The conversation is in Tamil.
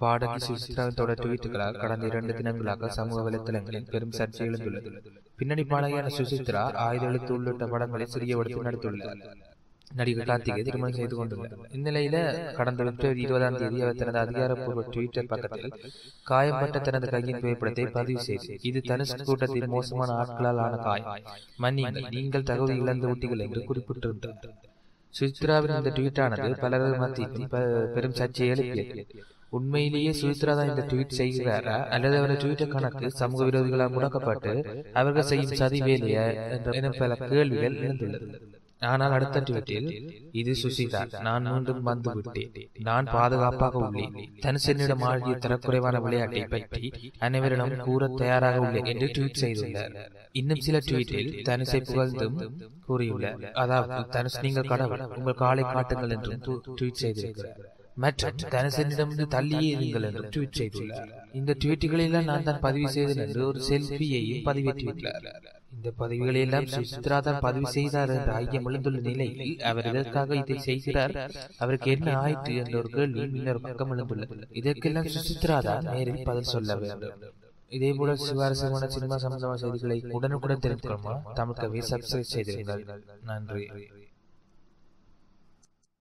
பாடகி சுசித்ராவின் ட்வீட்டுகளால் கடந்த இரண்டு தினங்களாக சமூக வலைத்தளங்களில் பெரும் சர்ச்சை எழுந்துள்ளது. பின்னணி பாடகியான சுசித்ரா ஆயுத எழுத்து உள்ளிட்ட படங்களை சிறிய வடத்தில் நடித்துள்ளார் நடிகர் கார்த்திகை திருமணம் செய்து கொண்டுள்ளார் இந்நிலையில கடந்த பிப்ரவரி இருபதாம் தேதி அவர் தனது அதிகாரப்பூர்வ ட்விட்டர் பக்கத்தில் காயம்பட்ட தனது கையின் புகைப்படத்தை பதிவு செய்து. இது தனுஷ் கூட்டத்தின் மோசமான ஆட்களால் ஆன காயம் மன்னிங்கள் நீங்கள் தகுதி இழந்து விட்டீர்கள் என்று குறிப்பிட்டிருந்தார் சுசித்ராவின் இந்த ட்வீட்டானது பலரது மத்தியில் பெரும் சர்ச்சையை எழுப்பியது உண்மையிலேயே சுமித்ரா தான் இந்த ட்வீட் செய்கிறாரா? அல்லது அவரது ட்வீட்டர் கணக்கு சமூக விரோதிகளால் முடக்கப்பட்டு அவர்கள் செய்யும் சதி வேலையா என பல கேள்விகள் எழுந்துள்ளது. ஆனால் அடுத்த ட்வீட்டில் இது சுசிதா. நான் மீண்டும் வந்து விட்டேன். நான் பாதுகாப்பாக உள்ளேன். தனுசனிடம் ஆடிய தரக்குறைவான விளையாட்டை பற்றி அனைவரிடம் கூற தயாராக உள்ளேன் என்று ட்வீட் செய்துள்ளார். இன்னும் சில ட்வீட்டில் தனுசை புகழ்ந்தும் கூறியுள்ளார். அதாவது தனுஷ் நீங்கள் கடவுள் உங்கள் காலை காட்டுங்கள் என்றும் ட்வீட் செய்திருக்கிறார் மற்றும் தனசனிடமிருந்து தள்ளியே நீங்கள் என்று ட்வீட் செய்துள்ளார். இந்த ட்வீட்டுகளெல்லாம் நான் தான் பதிவு செய்தேன் என்று ஒரு செல்ஃபியையும் பதிவேற்றியுள்ளார் இந்த பதிவுகளை எல்லாம் சுசித்ரா தான் பதிவு செய்தார் என்ற ஐயம் எழுந்துள்ள நிலையில் அவர் இதற்காக இதை செய்கிறார்? அவருக்கு என்ன ஆயிற்று என்ற ஒரு கேள்வி இன்னொரு பக்கம் எழுந்துள்ளது இதற்கெல்லாம் சுசித்ரா தான் நேரில் பதில் சொல்ல வேண்டும். இதே போல சுவாரஸ்யமான சினிமா சம்பந்தமான செய்திகளை உடனுக்குடன் தெரிந்து கொள்ளுமா? தமிழ் கவியை சப்ஸ்கிரைப் செய்திருங்கள். நன்றி.